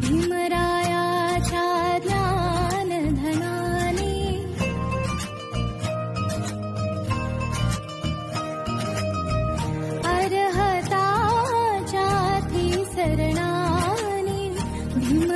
भीमराया अर्हता चाधि शरणानि। भीम